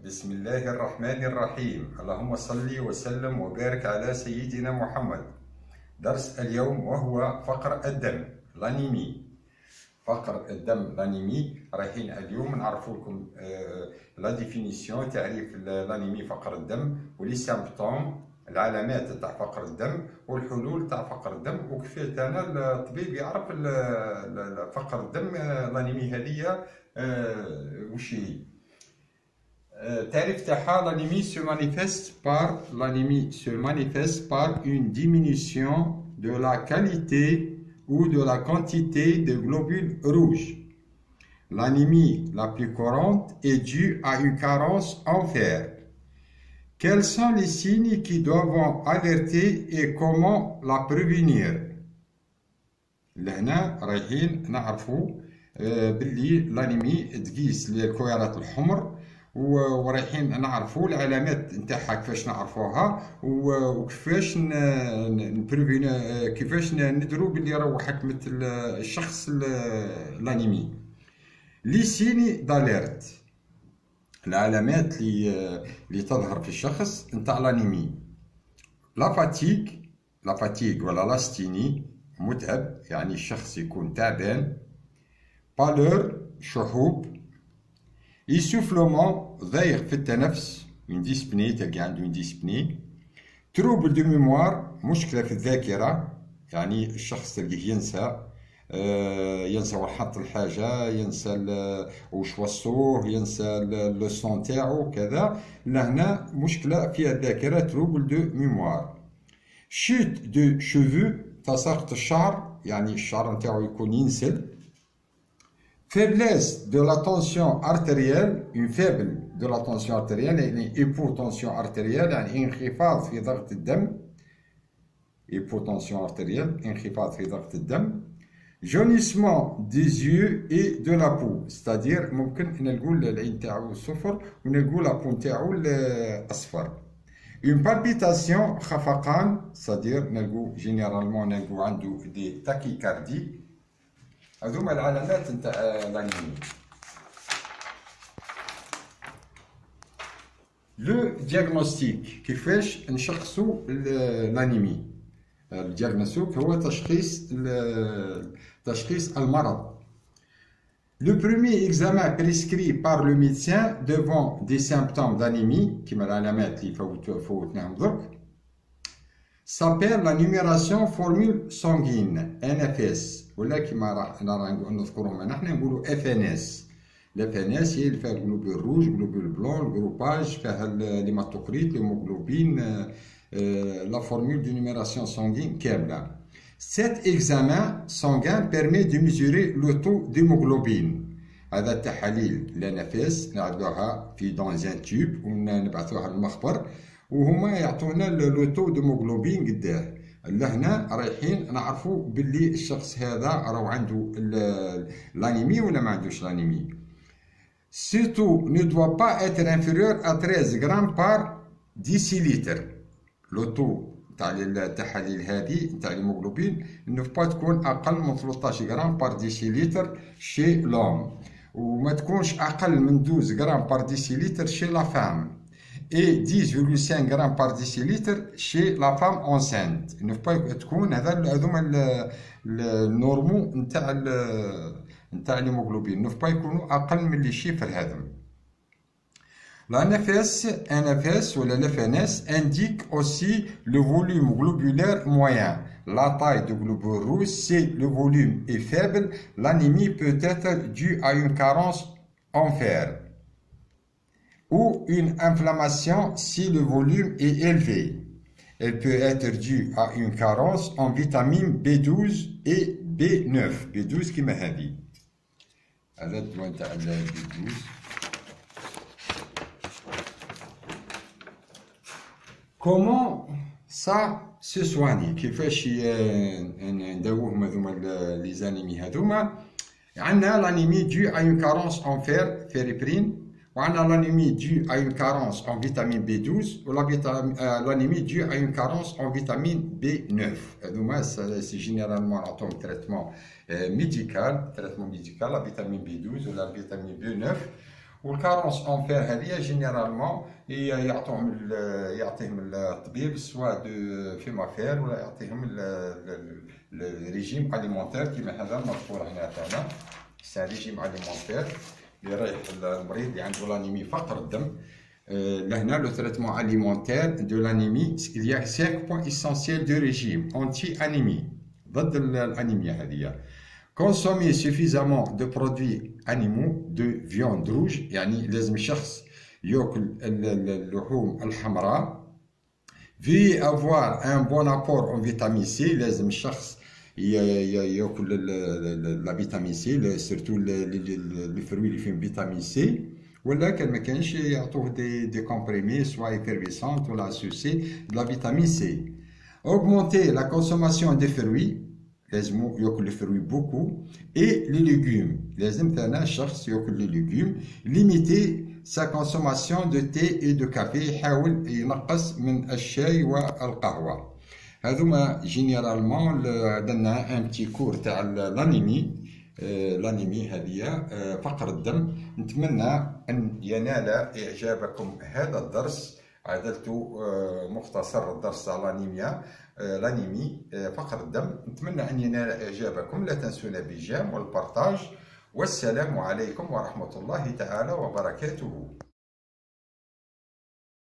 بسم الله الرحمن الرحيم. اللهم صل وسلم وبارك على سيدنا محمد. درس اليوم وهو فقر الدم لانيمي. فقر الدم لانيمي. رايحين اليوم نعرفوا لكم لا ديفينيسيون تعريف لانيمي فقر الدم ولي سامبتوم العلامات تاع فقر الدم والحلول تاع فقر الدم. وكيفاش أنا الطبيب يعرف فقر الدم لانيمي هذه وش هي؟ تعريف تاعها l'anémie se manifeste par l'anémie se manifeste par une diminution de la qualité ou de la quantité de globules rouges. L'anémie la plus courante est due à une carence en fer. Quels sont les signes qui doivent alerter et comment la prévenir لهنا رايحين نعرفوا باللي لانيمي تقيس الكويرات الحمر ورايحين نعرفوا العلامات نتاعها كيفاش نعرفوها وكيفاش نبريفين كيفاش ندرو باللي راهو حكمت الشخص لانيمي لي سيني داليرت. العلامات اللي اللي تظهر في الشخص نتاع لانيمي لا فاتيك لا فاتيك ولا لاستيني متعب يعني الشخص يكون تعبان. بالور شحوب إسوفلومون ضيق في التنفس من ديسبني تلقى عنده من ديسبني. تروبل دو ميموار مشكلة في الذاكرة يعني الشخص تلقيه ينسى آه ينسى وين حط الحاجة ينسى واش وصوه ينسى لو سون تاعو كذا. لهنا مشكلة في الذاكرة تروبل دو ميموار شوت دو شوفو تساقط الشعر يعني الشعر نتاعو يكون ينسل faiblesse de la tension artérielle une faible de la tension artérielle يعني hypotension artérielle يعني انخفاض في ضغط الدم hypotension artérielle انخفاض في ضغط الدم jaunissement des yeux et de la peau c'est-à-dire ممكن نلقوا العين تاعو صفر ونلقوا لابو تاعو اصفر une palpitation خفقان c'est-à-dire نلقوا جينيرالمون نلقوا عنده دي tachycardie هذوما العلامات نتاع لانيمي لو دياغنوستيك كيفاش نشخصوا لانيمي الدياغنوستيك هو تشخيص تشخيص المرض. Le premier examen prescrit par le médecin devant des symptômes d'anémie, qui العلامات اللي فوتناهم درك, s'appelle la numération formule sanguine NFS ولا كيما راح نذكرهم نحن نقولوا اف ان اس الاف ان اس هي اللي فيها الجلوبول روج الجلوبول بلون الجروباج فيها ليماتوكريت l'hémoglobine la formule de numération sanguine كامله Cet examen sanguin permet de mesurer le taux d'hémoglobine هذا التحاليل الانفاس نعدوها في دون ان تيوب ونبعثوها للمخبر وهما يعطونا لو تو ديموغلوبين قداه لهنا رايحين نعرفوا باللي الشخص هذا راهو عنده لانيمي ولا ما عندوش لانيمي سيتو ne doit pas être inférieur à 13 grammes par décilitre لو تو تاع التحاليل هذه تاع الهيموغلوبين نو با تكون أقل من 13 غرام بار ديسيليتر شي لوم. وما تكونش أقل من 12 غرام بار ديسيليتر شي لا فام et 10,5 grammes par décilitre chez la femme enceinte ne pas تكون هذا هذوما النورمو نتاع نتاع الهيموغلوبين ne pas يكونوا اقل من لي شيفر هذم La NFS, NFS ou la LFNS indique aussi le volume globulaire moyen. La taille du globule rouge, si le volume est faible, l'anémie peut être due à une carence en fer ou une inflammation si le volume est élevé. Elle peut être due à une carence en vitamine B12 et B9. B12 qui m'a dit. B12. Comment ça se soigne كيفاش نداووهم هذوما لي زانيمي هذوما عندنا لانيمي دو à une carence en fer ferriprine وعندنا l'anémie due à une carence en vitamine B12 ou l'anémie due à une carence en vitamine B9. هذوما c'est généralement un traitement médical, traitement médical, la vitamine B12 ou la vitamine B9 والكارونس اون فير هذه جينيرالمون يعطوهم يعطيهم الطبيب سوا دو فيما فير ولا يعطيهم الريجيم اليمونتير كيما هذا مذكور هنا تاعنا سي ريجيم اليمونتير اللي رايح المريض اللي عنده لانيمي فقر الدم لهنا لو تريتمون اليمونتير دو لانيمي il y a cinq points essentiels de régime anti anémie ضد الانيميا هذه consommer suffisamment de produits animaux de viande rouge يعني لازم الشخص ياكل اللحوم الحمراء في avoir un bon apport en vitamine C لازم الشخص ياكل لا فيتامين سي سيرتو لي فروي اللي فيهم فيتامين سي ولا كان ما كانش يعطوه دي دي كومبريمي سوا ايفيرفيسونت ولا سوسي لا فيتامين سي augmenter la consommation des fruits لازم ياكل لي فروي بوكو اي لي ليغوم لازم ثاني الشخص ياكل لي ليغوم ليميتي سا كونسوماسيون دو تي اي دو كافي يحاول ينقص من الشاي والقهوه هذوما جينيرالمون درنا ان بتي كور تاع لانيمي لانيمي هذه فقر الدم. نتمنى أن ينال إعجابكم هذا الدرس. عدلت مختصر الدرس على الانيميا لانيمي فقر الدم. نتمنى أن ينال إعجابكم. لا تنسونا بالجيم والبارتاج. والسلام عليكم ورحمة الله تعالى وبركاته.